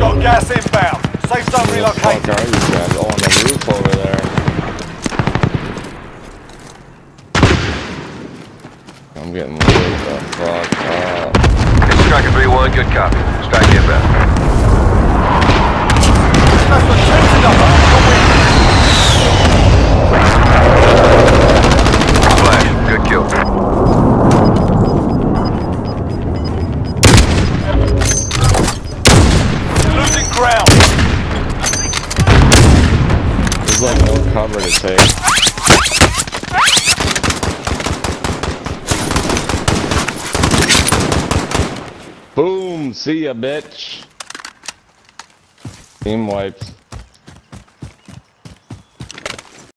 Got gas inbound. Safe zone Fuck relocated. are you guys? On the roof over there. I'm getting lit the fuck up. This is Striker 3-1, good copy. Strike inbound. Ground. There's like no cover to take. Boom! See ya, bitch. Team wipes.